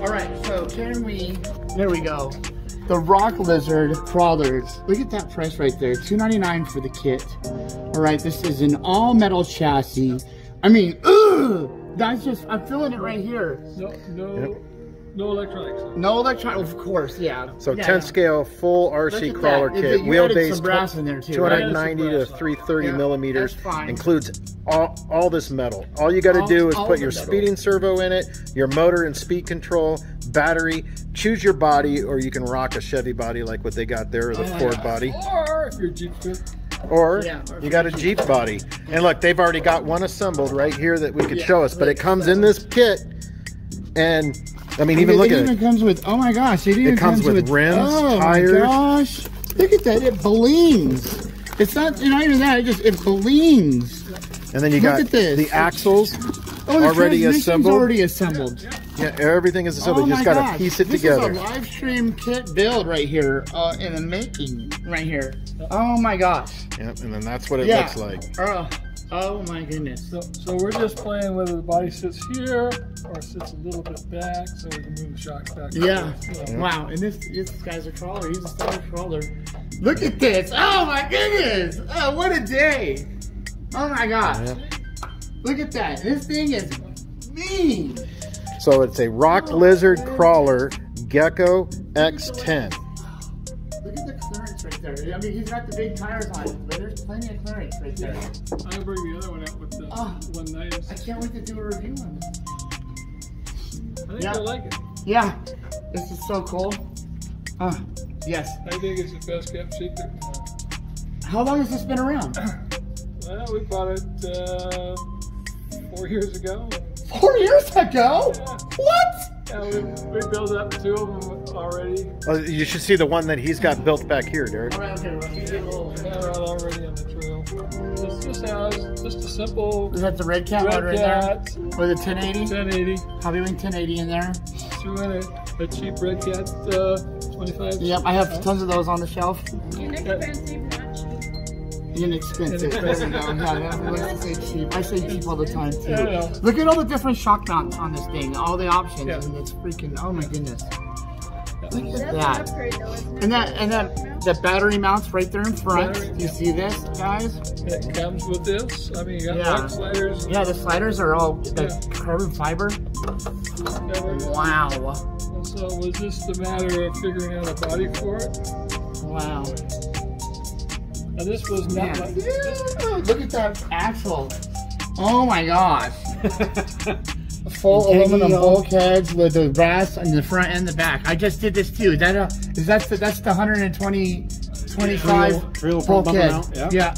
Speaker 3: all right. So can we? There we go. The Rock Lizard crawlers. Look at that price right there. Two ninety nine for the kit. All right. This is an all metal chassis. I mean, ugh, that's just. I'm feeling it right here.
Speaker 5: No, no, no electronics.
Speaker 3: No electronics, of course, yeah.
Speaker 9: So
Speaker 3: yeah,
Speaker 9: 10
Speaker 3: yeah.
Speaker 9: scale full RC crawler
Speaker 3: that.
Speaker 9: kit,
Speaker 3: You added
Speaker 9: wheelbase
Speaker 3: some brass in there too.
Speaker 9: 290
Speaker 5: right?
Speaker 9: to 330
Speaker 3: Yeah,
Speaker 9: millimeters,
Speaker 3: that's fine.
Speaker 9: includes all, all this metal. All you got to do is put your
Speaker 3: metal.
Speaker 9: speeding servo in it, your motor and speed control, battery. Choose your body, or you can rock a Chevy body like what they got there, or the
Speaker 3: Oh
Speaker 9: Ford
Speaker 3: gosh.
Speaker 9: body,
Speaker 5: Or if you're Jeep fit,
Speaker 9: or
Speaker 3: Yeah,
Speaker 9: you got a Jeep body. And look, they've already got one assembled right here that we could
Speaker 3: Yeah,
Speaker 9: show us, but it comes in this kit, and I mean,
Speaker 3: I
Speaker 9: even
Speaker 3: mean,
Speaker 9: look
Speaker 3: it
Speaker 9: at
Speaker 3: even
Speaker 9: it.
Speaker 3: comes with, oh my gosh, it even
Speaker 9: comes with rims,
Speaker 3: oh
Speaker 9: tires.
Speaker 3: my gosh. Look at that, it blings. It's not, not even that, it just, it blings.
Speaker 9: And then you
Speaker 3: Look
Speaker 9: got
Speaker 3: at this.
Speaker 9: the axles
Speaker 3: Oh, the
Speaker 9: already assembled.
Speaker 3: already assembled.
Speaker 9: Yeah, everything is assembled.
Speaker 3: oh
Speaker 9: you just got to piece it
Speaker 3: this
Speaker 9: together.
Speaker 3: is a live stream kit build right here, uh, in the making, right here. Oh my gosh.
Speaker 9: Yep, and then that's what it
Speaker 3: Yeah.
Speaker 9: looks like.
Speaker 3: Oh, oh my goodness.
Speaker 5: so, so we're just playing whether the body sits here or sits a little bit back so we can move the shocks back.
Speaker 3: Yeah.
Speaker 5: So,
Speaker 3: Wow, and this this guy's a crawler. He's a stellar crawler. Look at this! Oh my goodness! Oh, what a day! Oh my gosh!
Speaker 9: Yeah.
Speaker 3: Look at that! This thing is mean.
Speaker 9: So it's a rock lizard crawler gecko X10.
Speaker 3: There. I mean, he's got the big tires on it, but there's plenty of clearance right there.
Speaker 5: I'll bring the other one out with the
Speaker 3: Oh.
Speaker 5: one night.
Speaker 3: I can't wait to do a review on this.
Speaker 5: I think
Speaker 3: Yeah.
Speaker 5: you'll like it.
Speaker 3: Yeah, this is so cool. Ah, yes.
Speaker 5: I think it's the best kept secret.
Speaker 3: How long has this been around?
Speaker 5: Well, we bought it uh, four years ago.
Speaker 3: Four years ago.
Speaker 5: Yeah.
Speaker 3: What?
Speaker 5: Yeah, we, we built up two of them already.
Speaker 9: Oh, you should see the one that he's got built back here, Derrick.
Speaker 3: All right, okay. Well, you get a little.
Speaker 5: Out already on the trail. This just has just a simple
Speaker 3: Is that the Redcat
Speaker 5: red
Speaker 3: motor in there?
Speaker 5: cat,
Speaker 3: With a 1080?
Speaker 5: 1080.
Speaker 3: Hobbywing 1080 in there.
Speaker 5: Threw in a, a cheap Redcat uh, 25.
Speaker 3: Yep, I have tons of those on the shelf.
Speaker 7: Inexpensive, not
Speaker 3: There we go. Yeah, let's say cheap. I say cheap all the time too.
Speaker 5: Yeah, I know.
Speaker 3: Look at all the different shock mounts on this thing. All the options,
Speaker 5: Yeah.
Speaker 3: and it's freaking. Oh my goodness. Look at that.
Speaker 7: upgrade though, isn't it?
Speaker 3: And that and that the battery mounts right there in front.
Speaker 5: Battery,
Speaker 3: You see this, guys?
Speaker 5: It comes with this. I mean, you got
Speaker 3: Yeah.
Speaker 5: sliders.
Speaker 3: Yeah, the sliders are all the
Speaker 5: Yeah.
Speaker 3: carbon fiber.
Speaker 5: everything.
Speaker 3: Wow.
Speaker 5: So was this the matter of figuring out a body for it?
Speaker 3: Wow.
Speaker 5: Now this was not
Speaker 3: Man.
Speaker 5: like
Speaker 3: Yeah, look at that axle. Oh my gosh. Full aluminum
Speaker 8: on-
Speaker 3: bulkheads with the brass in the front and the back. I just did this too. Is that a is that the that's the 120 25
Speaker 8: Drill- drill front bumper
Speaker 3: bulkhead?
Speaker 8: mount, yeah.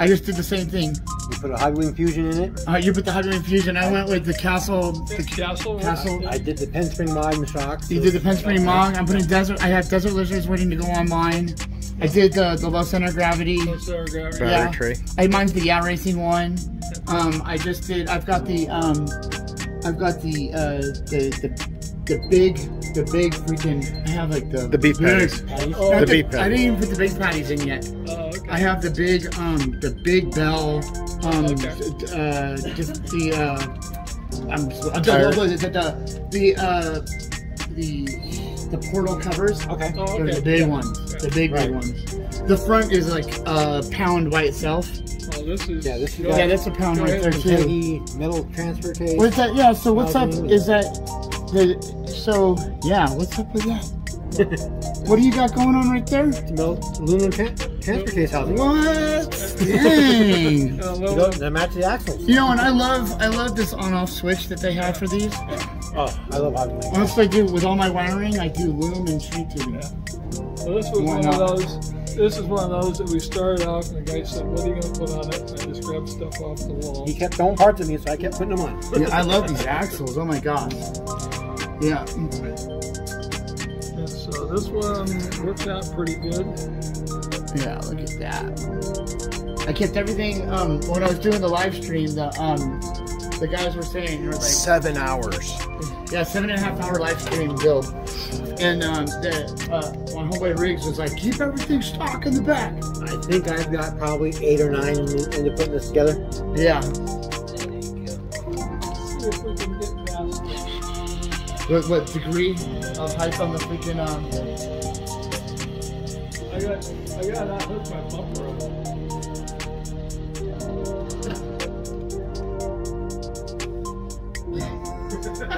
Speaker 3: I just did the same thing.
Speaker 8: You put a high wing fusion in it.
Speaker 3: Uh, you put the hydrogen fusion. I went with the castle.
Speaker 5: the castle.
Speaker 3: Castle.
Speaker 8: I did the pen spring mod and shocks.
Speaker 3: You did the Penspring Mog. I'm putting desert. I have desert lizards waiting to go on mine. I did the the low center gravity.
Speaker 5: Sorry, gravity.
Speaker 9: Battery
Speaker 3: Yeah.
Speaker 9: tray.
Speaker 3: I mine's the Yeah Racing one. Um, I just did. I've got the um, I've got the uh, the the the big, the big freaking. I have like the
Speaker 9: The beef
Speaker 3: big-
Speaker 9: patties.
Speaker 5: Oh,
Speaker 3: Not
Speaker 9: The beef
Speaker 3: I didn't even put the big patties in yet.
Speaker 5: Oh, okay.
Speaker 3: I have the big, um, the big bell, um,
Speaker 5: Okay.
Speaker 3: uh, just the, uh, I'm, I'm
Speaker 9: Tire.
Speaker 3: what is it, the, the, uh, the, the portal covers.
Speaker 8: Okay.
Speaker 5: Oh,
Speaker 3: They're the big ones, the big, big ones. The front is like a pound by itself.
Speaker 5: Oh, this is.
Speaker 8: Yeah, this is
Speaker 3: Yeah, that's a pound right there too.
Speaker 8: Metal transfer case.
Speaker 3: What's that? Yeah. So what's up? Is that the? So yeah. What's up with that? what do you got going on right there?
Speaker 8: metal aluminum tra- transfer case housing.
Speaker 3: What? Dang.
Speaker 5: Uh,
Speaker 8: You know, that match the axles.
Speaker 3: You know, and I love I love this on-off switch that they have for these.
Speaker 8: Oh, I love housing. like that.
Speaker 3: Honestly, I do with all my wiring, I do loom and shrink tubing.
Speaker 5: Well, this was
Speaker 3: Why
Speaker 5: one
Speaker 3: not?
Speaker 5: of those. This is one of those that we started off, and the guy said, "What are you going to put on it?" And I just grabbed stuff off the wall.
Speaker 8: He kept throwing parts at me, so I kept putting them on.
Speaker 3: Yeah, I love these axles. Oh my gosh. Yeah.
Speaker 5: And so this one works out pretty good.
Speaker 3: Yeah, look at that. I kept everything. Um, when I was doing the live stream, the um, the guys were saying they were like,
Speaker 9: Seven hours.
Speaker 3: yeah, seven and a half hour live stream build, and um, the uh, my homeboy Riggs was like, keep everything stock in the back.
Speaker 8: I think I've got probably eight or nine in- into putting this together.
Speaker 3: Yeah.
Speaker 5: See if we can get past it.
Speaker 3: What, what degree of height on the freaking um?
Speaker 5: I got, I got that hook my bumper up.
Speaker 9: You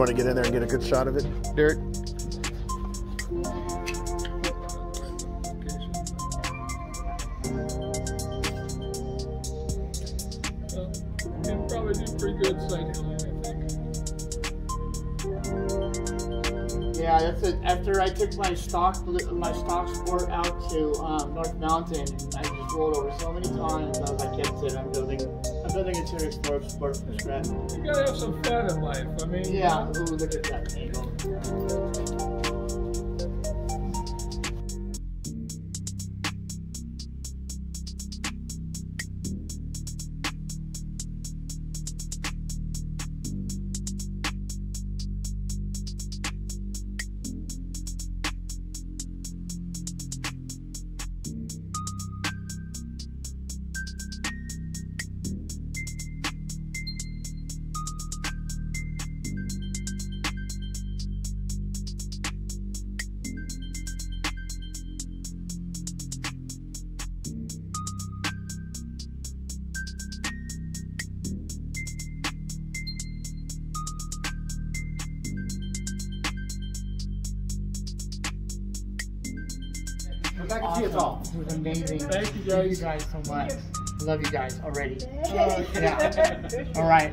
Speaker 9: want to get in there and get a good shot of it,
Speaker 3: Derrick? Took my stock my stock sport out to um, North Mountain, and I just rolled over so many times. I was like, "That's it. I'm building. I'm building a serious sport sport from scratch."
Speaker 5: You gotta have some fun in life. I mean,
Speaker 3: Yeah. Ooh, look at that angle.
Speaker 8: Come back and see us all.
Speaker 3: It was amazing.
Speaker 5: Thank you,
Speaker 3: Thank
Speaker 5: guys.
Speaker 3: you guys so much. Love you guys already.
Speaker 5: Uh,
Speaker 3: Yeah. All right.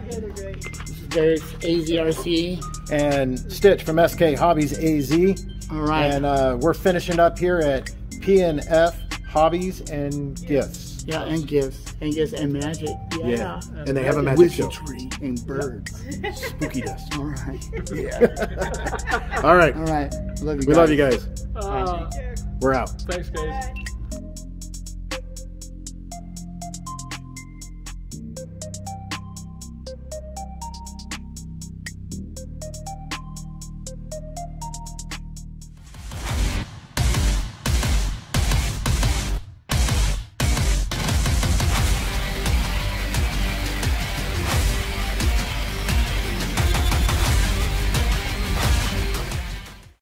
Speaker 3: This is AZRC.
Speaker 9: And Stitch from SK Hobbies AZ.
Speaker 3: All right.
Speaker 9: And uh, we're finishing up here at P&F Hobbies and Gifts.
Speaker 3: yeah, and gifts, and gifts, and magic. Yeah.
Speaker 9: And they have a magic show.
Speaker 3: tree and birds.
Speaker 9: Spooky dust.
Speaker 3: All right. Yeah.
Speaker 9: All right.
Speaker 3: All right. Love you.
Speaker 9: We love you guys.
Speaker 5: uh,
Speaker 9: We're out.
Speaker 5: thanks, guys.